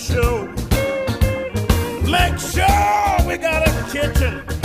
show. Make sure we got a kitchen.